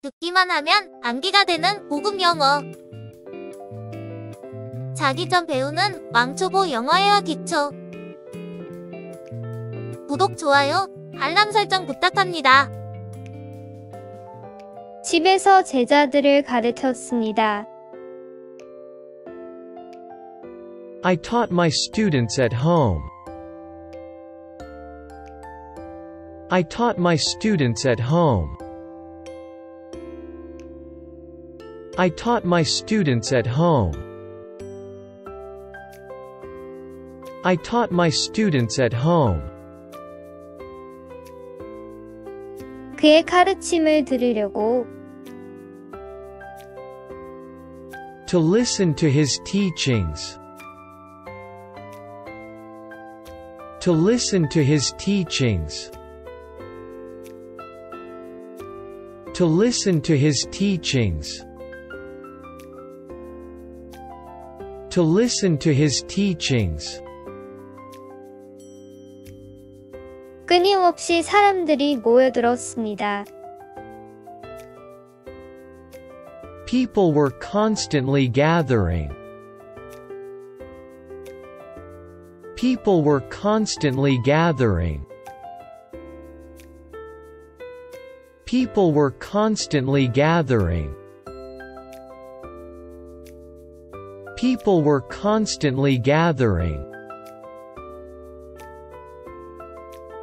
듣기만 하면 암기가 되는 고급 영어. 자기 전 배우는 왕초보 영어회화 기초. 구독, 좋아요, 알람 설정 부탁합니다. 집에서 제자들을 가르쳤습니다. I taught my students at home. I taught my students at home. I taught my students at home. I taught my students at home. 그의 가르침을 들으려고 To listen to his teachings. To listen to his teachings. To listen to his teachings. To listen to his teachings. 끊임없이 사람들이 모여들었습니다. People were constantly gathering. People were constantly gathering. People were constantly gathering. People were constantly gathering.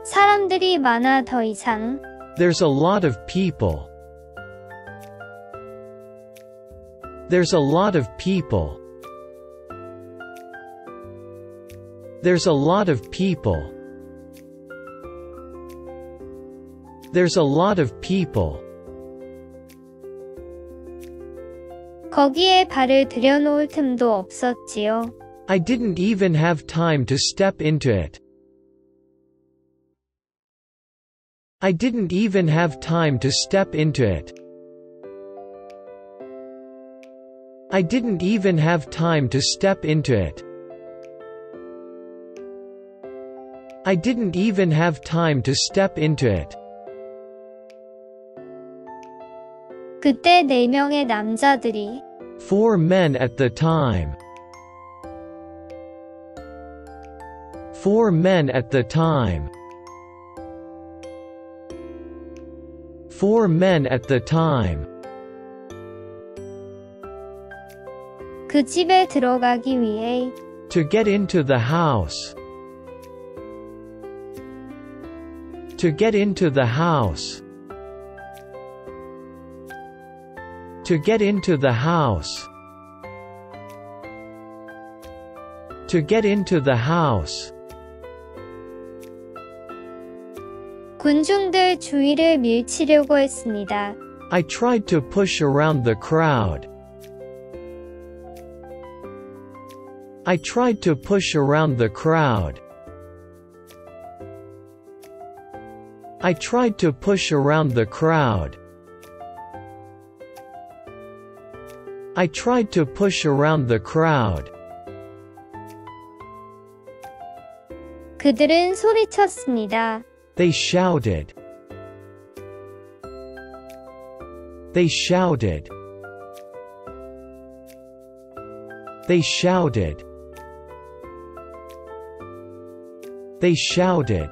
사람들이 많아 더 이상 There's a lot of people. There's a lot of people. There's a lot of people. There's a lot of people. 거기에 발을 들여놓을 틈도 없었지요. I didn't even have time to step into it. I didn't even have time to step into it. I didn't even have time to step into it. I didn't even have time to step into it. 그때 네 명의 남자들이 Four men at the time. Four men at the time. Four men at the time. 그 집에 들어가기 위해 To get into the house. To get into the house. To get into the house. To get into the house. 군중들 주위를 밀치려고 했습니다. I tried to push around the crowd. I tried to push around the crowd. I tried to push around the crowd. I tried to push around the crowd. 그들은 소리쳤습니다. They shouted. They shouted. They shouted. They shouted.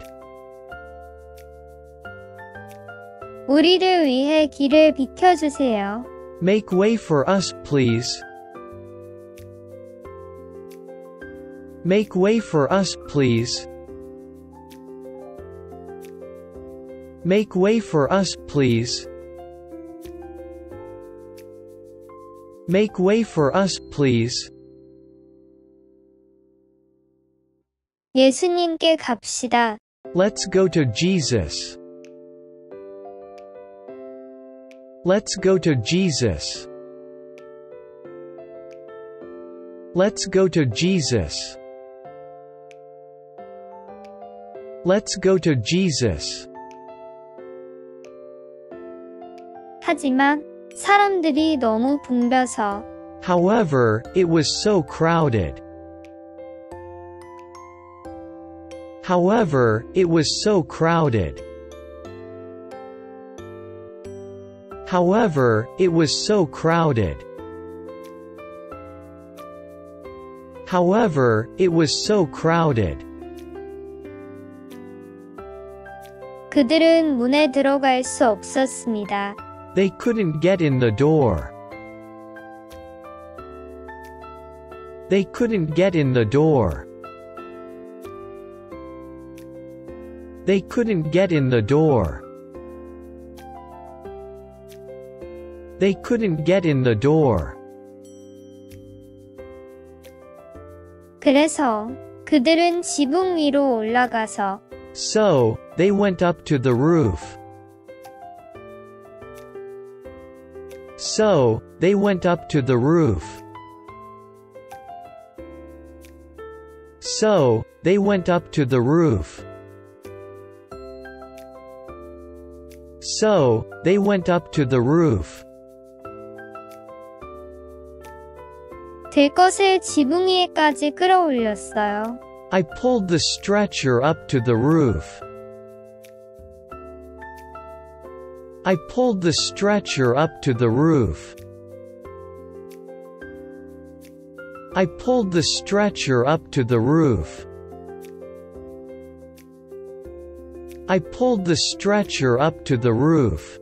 우리를 위해 길을 비켜주세요. Make way for us, please. Make way for us, please. Make way for us, please. Make way for us, please. 예수님께 갑시다. Let's go to Jesus. Let's go to Jesus. Let's go to Jesus. Let's go to Jesus. 하지만 사람들이 너무 붐벼서 However, it was so crowded. However, it was so crowded. However, it was so crowded. However, it was so crowded. 그들은 문에 들어갈 수 없었습니다. They couldn't get in the door. They couldn't get in the door. They couldn't get in the door. They couldn't get in the door. 그래서 그들은 지붕 위로 올라가서 So, they went up to the roof. So, they went up to the roof. So, they went up to the roof. So, they went up to the roof. 들 것을 지붕 위에까지 끌어올렸어요. I pulled the stretcher up to the roof. I pulled the stretcher up to the roof. I pulled the stretcher up to the roof. I pulled the stretcher up to the roof.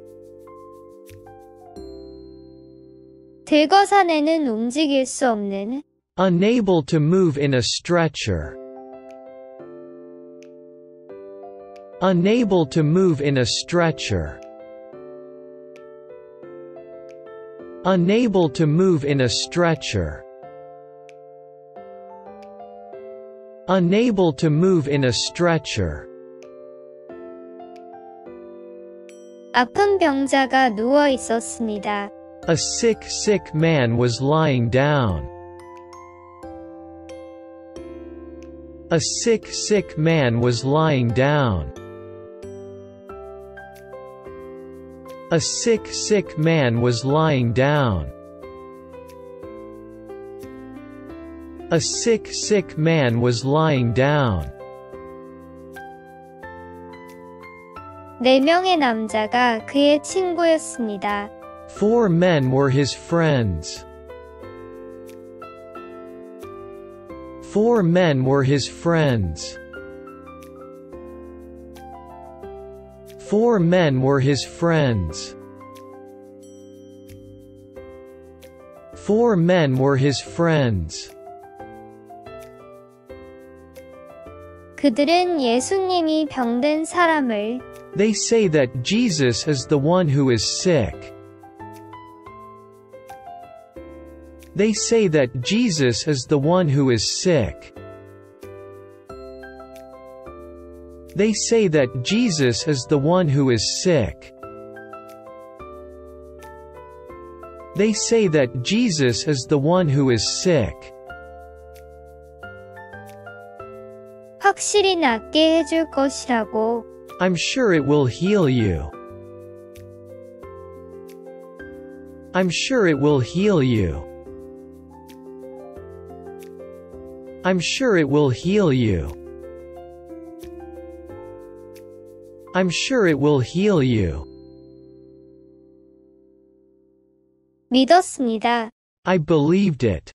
들거산에는 움직일 수 없는 Unable to move in a stretcher. Unable to move in a stretcher. Unable to move in a stretcher. Unable to move in a stretcher. 아픈 병자가 누워 있었습니다. A sick, sick man was lying down. A sick, sick man was lying down. A sick, sick man was lying down. A sick, sick man was lying down. 네 명의 남자가 그의 친구였습니다. Four men were his friends. Four men were his friends. Four men were his friends. Four men were his friends. 그들은 예수님이 병든 사람을 They say that Jesus is the one who is sick. They say that Jesus is the one who is sick. They say that Jesus is the one who is sick. They say that Jesus is the one who is sick. 확실히 낫게 해줄 것이라고 I'm sure it will heal you. I'm sure it will heal you. I'm sure it will heal you. I'm sure it will heal you. 믿었습니다. I believed it.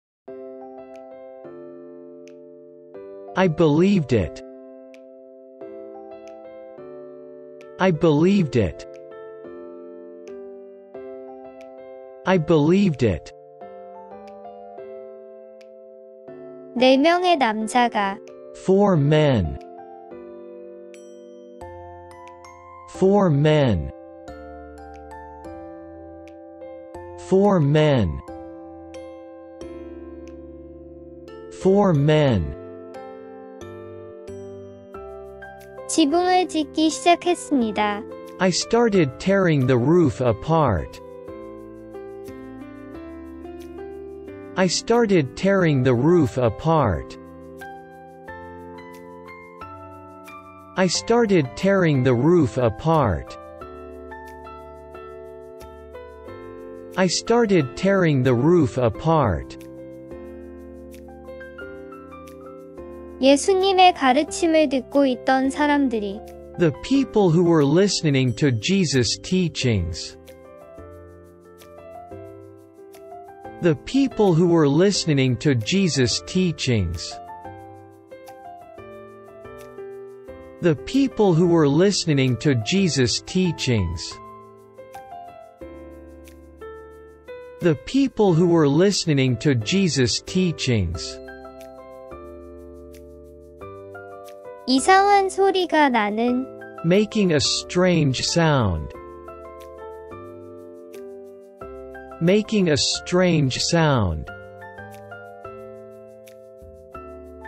I believed it. I believed it. I believed it. 네 명의 남자가 Four men. Four men. Four men. Four men. 지붕을 짓기 시작했습니다. I started tearing the roof apart. I started tearing the roof apart. I started tearing the roof apart. I started tearing the roof apart. 예수님의 가르침을 듣고 있던 사람들이 The people who were listening to Jesus' teachings. The people who were listening to Jesus' teachings. The people who were listening to Jesus' teachings. The people who were listening to Jesus' teachings. 이상한 소리가 나는 Making a strange sound. Making a strange sound.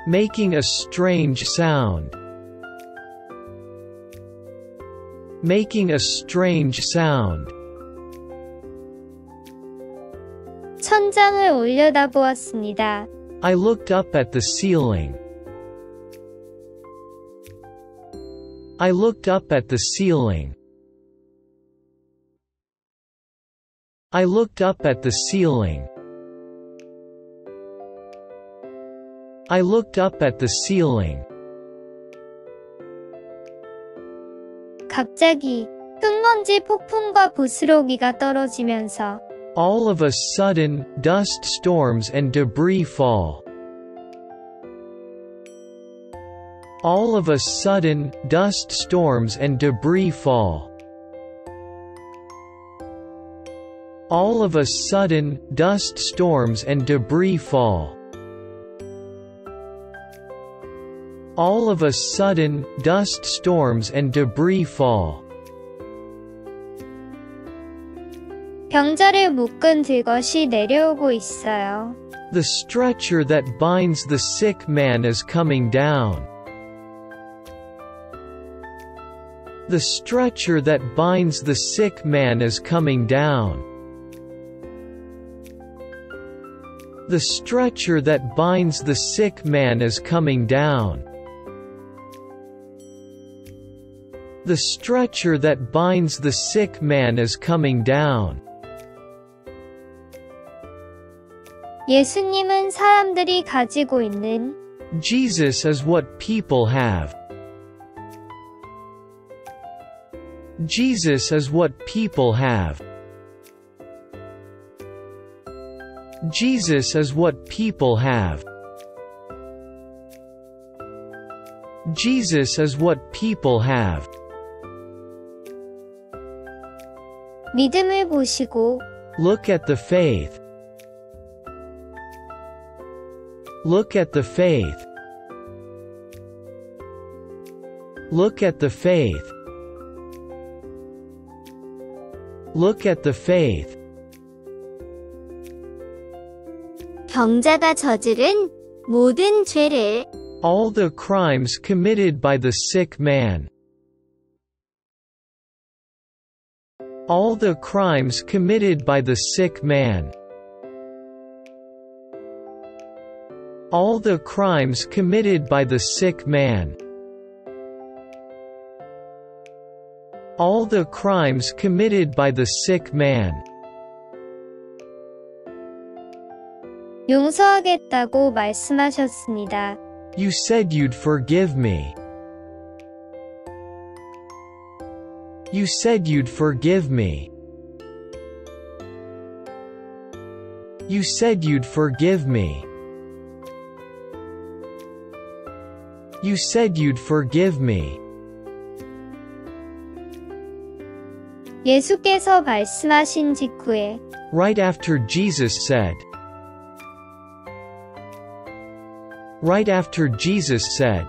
Making a strange sound. Making a strange sound. 천장을 올려다보았습니다. I looked up at the ceiling. I looked up at the ceiling. I looked up at the ceiling. I looked up at the ceiling. 갑자기 흙먼지 폭풍과 부스러기가 떨어지면서 All of a sudden, dust storms and debris fall. All of a sudden, dust storms and debris fall. All of a sudden, dust storms and debris fall. All of a sudden, dust storms and debris fall. 병자를 묶은 들것이 내려오고 있어요. The stretcher that binds the sick man is coming down. The stretcher that binds the sick man is coming down. The stretcher that binds the sick man is coming down. The stretcher that binds the sick man is coming down. 예수님은 사람들이 가지고 있는 Jesus is what people have. Jesus is what people have. Jesus is what people have. Jesus is what people have. 믿음을 보시고 Look at the faith. Look at the faith. Look at the faith. Look at the faith. 병자가 저지른 모든 죄를 All the crimes committed by the sick man. All the crimes committed by the sick man. All the crimes committed by the sick man. All the crimes committed by the sick man. 용서하겠다고 말씀하셨습니다. You said you'd forgive me. You said you'd forgive me. You said you'd forgive me. You said you'd forgive me. 예수께서 말씀하신 직후에 Right after Jesus said. Right after Jesus said.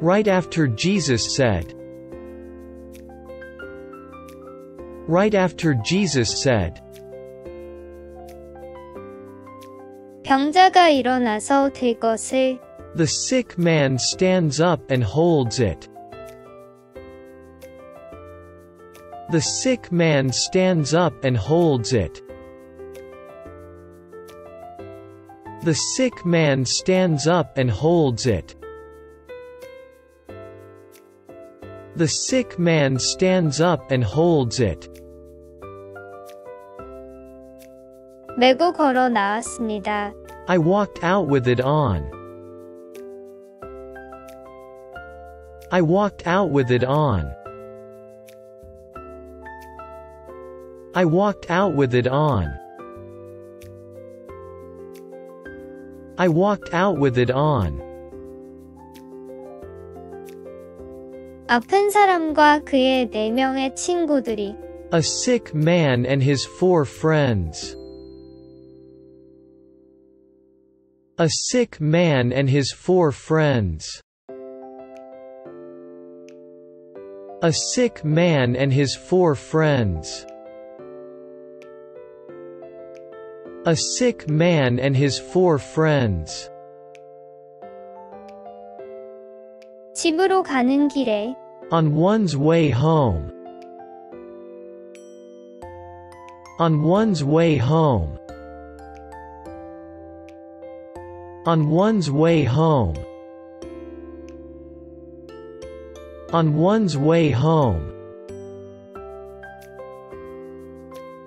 Right after Jesus said. Right after Jesus said. 병자가 일어나서 들 것을 The sick man stands up and holds it. The sick man stands up and holds it. The sick man stands up and holds it. The sick man stands up and holds it. 메고 걸어 나왔습니다. I walked out with it on. I walked out with it on. I walked out with it on. I walked out with it on. 아픈 사람과 그의 네 명의 친구들이 A sick man and his four friends. A sick man and his four friends. A sick man and his four friends. A sick man and his four friends. 집으로 가는 길에 On one's way home. On one's way home. On one's way home. On one's way home.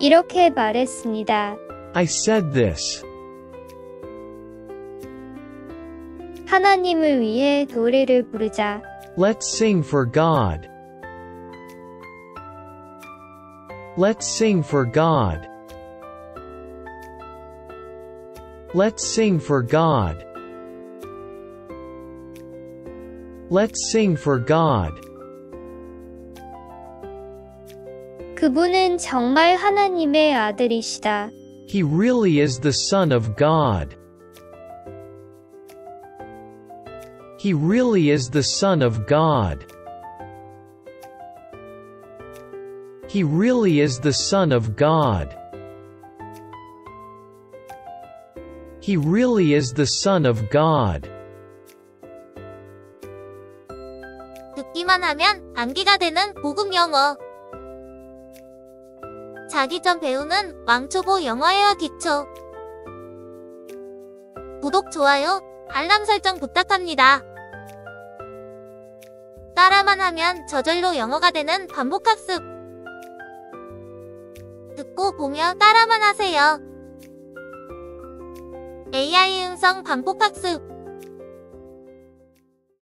이렇게 말했습니다. I said this. 하나님을 위해 노래를 부르자. Let's sing for God. Let's sing for God. Let's sing for God. Let's sing for God. 그분은 정말 하나님의 아들이시다. He really is the Son of God. He really is the Son of God. He really is the Son of God. He really is the Son of God. 듣기만 하면 암기가 되는 고급 영어. 자기 전 배우는 왕초보 영어회화 기초. 구독, 좋아요, 알람 설정 부탁합니다. 따라만 하면 저절로 영어가 되는 반복학습. 듣고 보며 따라만 하세요. AI 음성 반복학습.